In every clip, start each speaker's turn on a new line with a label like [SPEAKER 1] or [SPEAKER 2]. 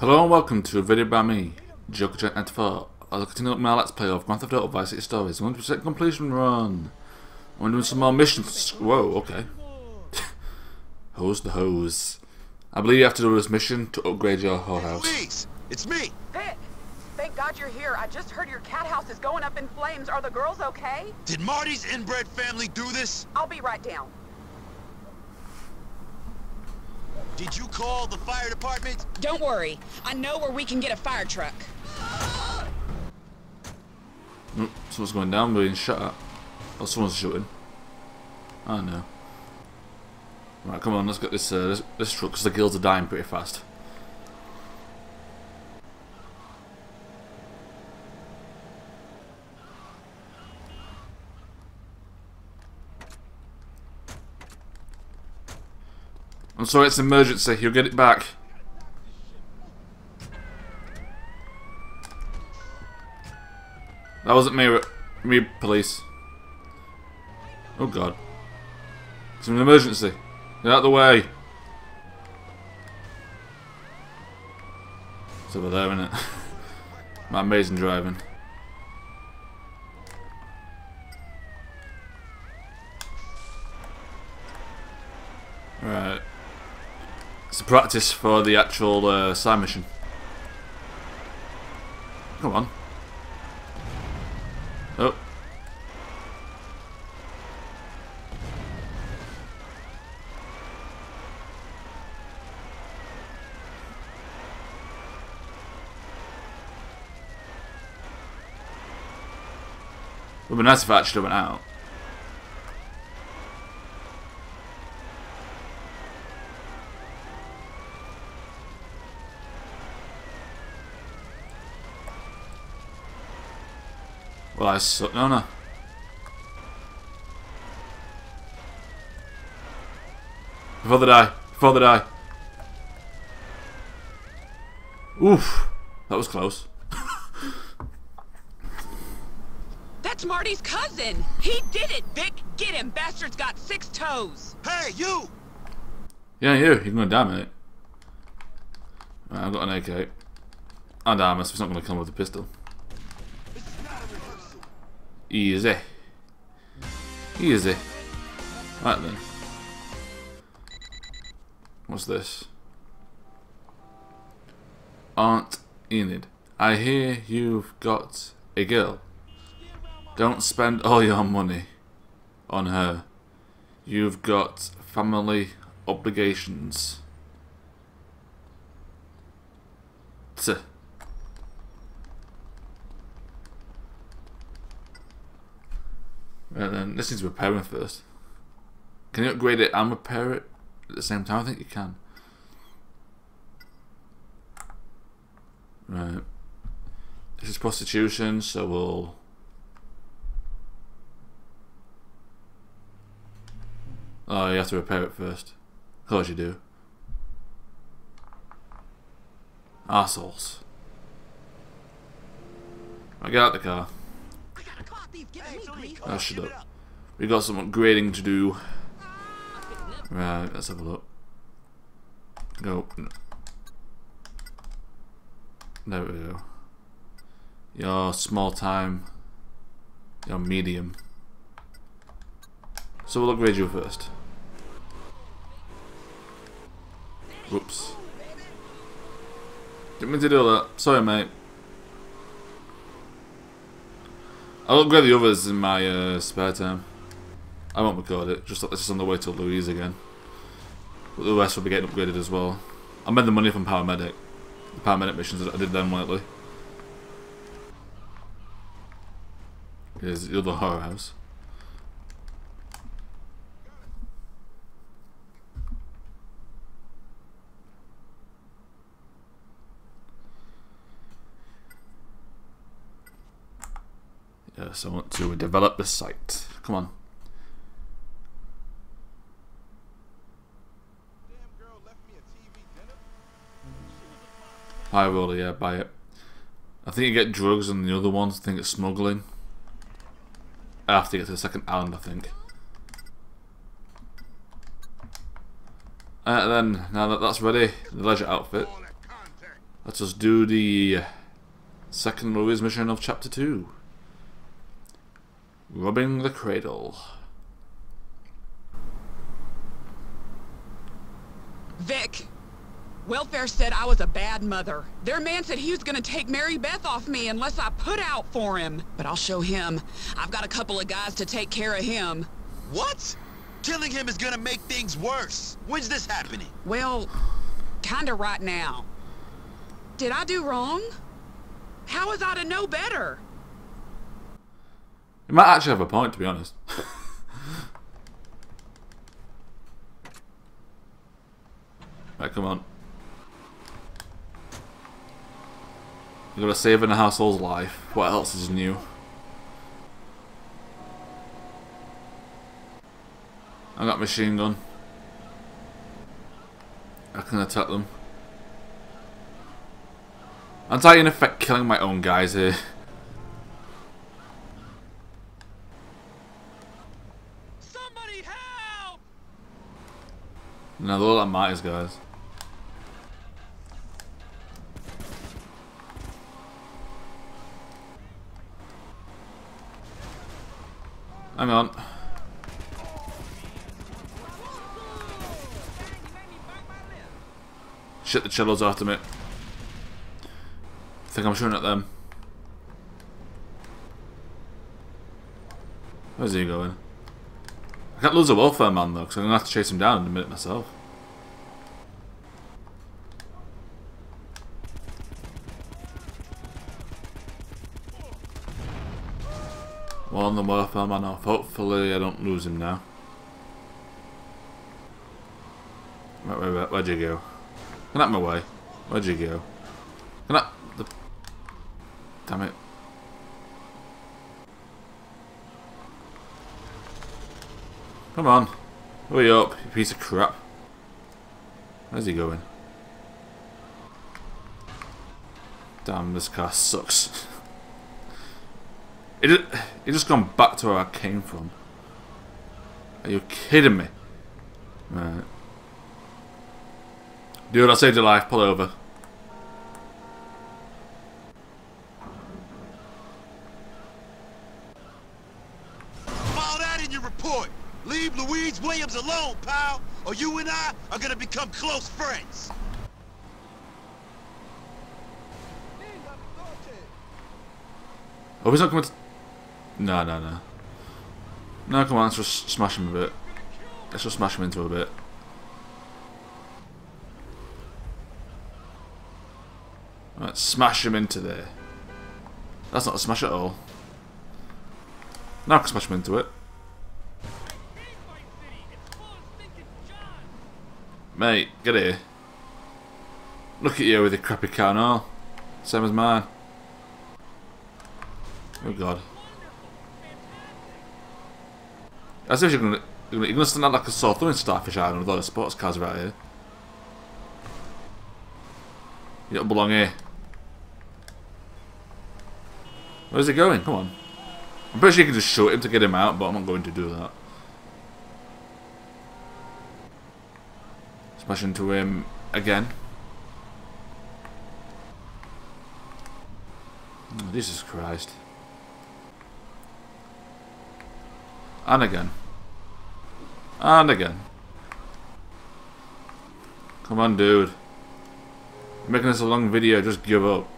[SPEAKER 1] Hello and welcome to a video by me, Joker94. I'll continue my Let's Play of Grand Theft Auto Vice City Stories. 100% completion run. I'm doing some more missions. Whoa, okay. hose the hose. I believe you have to do this mission to upgrade your whorehouse.
[SPEAKER 2] Please, it's me.
[SPEAKER 3] Vic! Thank God you're here. I just heard your cat house is going up in flames. Are the girls okay?
[SPEAKER 2] Did Marty's inbred family do this?
[SPEAKER 3] I'll be right down.
[SPEAKER 2] Did you call the fire department?
[SPEAKER 4] Don't worry. I know where we can get a fire truck.
[SPEAKER 1] Oop, someone's going down being shot at. Oh, someone's shooting. I know. Right, come on, let's get this uh, this, this truck because the girls are dying pretty fast. I'm sorry, it's an emergency. You'll get it back. That wasn't me, me police. Oh god. It's an emergency. Get out of the way. It's over there, isn't it? My amazing driving. Right. It's a practice for the actual uh, side mission. Come on. Oh. Would be nice if I actually went out. Well, I suck. No, no. Before they die. Before they die. Oof. That was close.
[SPEAKER 4] That's Marty's cousin. He did it, Vic. Get him. Bastard's got six toes.
[SPEAKER 2] Hey, you!
[SPEAKER 1] Yeah, you. You're gonna die, mate. Right, I've got an AK. And armor, so it's not gonna come with a pistol. Easy. Easy. Right then. What's this? Aunt Enid, I hear you've got a girl. Don't spend all your money on her. You've got family obligations. Tch. Right then, this needs repairing first. Can you upgrade it and repair it at the same time? I think you can. Right. This is prostitution, so we'll... Oh, you have to repair it first. Of course you do. Assholes. Right, get out the car. Oh, shut up. We got some upgrading to do. Right, let's have a look. Go. There we go. Your small time. Your medium. So we'll upgrade you first. Whoops. Didn't mean to do that. Sorry, mate. I'll upgrade the others in my uh, spare time. I won't record it, just this is on the way to Louise again. But the rest will be getting upgraded as well. I made the money from Paramedic. The Paramedic missions, I did them lately. Here's the other horror house. Yes, I want to develop the site. Come on. I will, yeah, buy it. I think you get drugs and the other ones, I think it's smuggling. I have to get to the second island, I think. Uh, then, now that that's ready, the leisure outfit. Let's just do the second Louise mission of chapter 2. Robbing the cradle.
[SPEAKER 4] Vic, welfare said I was a bad mother. Their man said he was gonna take Mary Beth off me unless I put out for him. But I'll show him. I've got a couple of guys to take care of him.
[SPEAKER 2] What? Killing him is gonna make things worse. When's this happening?
[SPEAKER 4] Well, kinda right now. Did I do wrong? How was I to know better?
[SPEAKER 1] You might actually have a point, to be honest. right, come on. You gotta save in a household's life. What else is new? I got machine gun. I can attack them. Aren't I in effect killing my own guys here? No, they're all like Marty's guys. Hang on. Shit, the Cholos after me. I think I'm shooting at them. Where's he going? I can't lose a welfare man though, because I'm gonna have to chase him down in a minute myself. One the welfare man off. Hopefully I don't lose him now. Wait, wait, wait, where'd you go? Get out my way. Where'd you go? Get out the... Damn it. Come on. Hurry up, you piece of crap. Where's he going? Damn, this car sucks. It, it just gone back to where I came from. Are you kidding me? Right. Dude, I saved your life. Pull over.
[SPEAKER 2] File that in your report. Leave Louise Williams alone, pal, or you and I are gonna become close friends.
[SPEAKER 1] Oh, he's not coming to... No, no, no. No, come on, let's just smash him a bit. Let's just smash him into a bit. Right, smash him into there. That's not a smash at all. Now I can smash him into it. Mate, get here. Look at you with your crappy car now. Same as mine. Oh god. I suppose you're gonna, you're gonna stand out like a sore thumb in Starfish Island with all the sports cars right here. You don't belong here. Where's he going? Come on. I'm pretty sure you can just shoot him to get him out, but I'm not going to do that. Smash into him again. Oh, Jesus Christ. And again. And again. Come on, dude. You're making this a long video, just give up.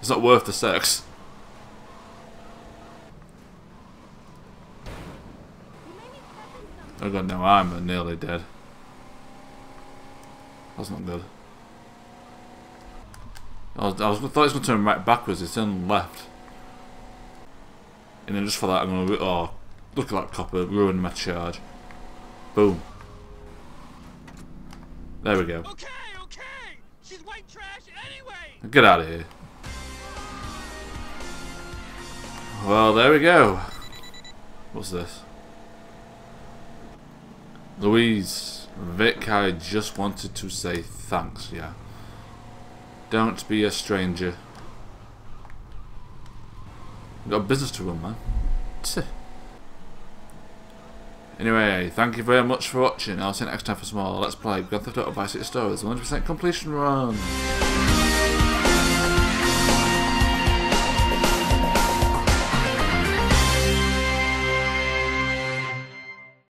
[SPEAKER 1] It's not worth the sex. Oh god, no, I'm nearly dead. That's not good. I, was, I was, thought it was going to turn right backwards, it's turned left. And then just for that, I'm going to... Oh, look at that copper, ruined my charge. Boom. There we go.
[SPEAKER 4] Okay, okay! She's white trash anyway!
[SPEAKER 1] Get out of here. Well, there we go. What's this? Louise, Vic, I just wanted to say thanks, yeah. Don't be a stranger. We've got business to run, man. Tch. Anyway, thank you very much for watching. I'll see you next time for some more Let's Play Grand Theft Auto Vice City Stories 100% completion run.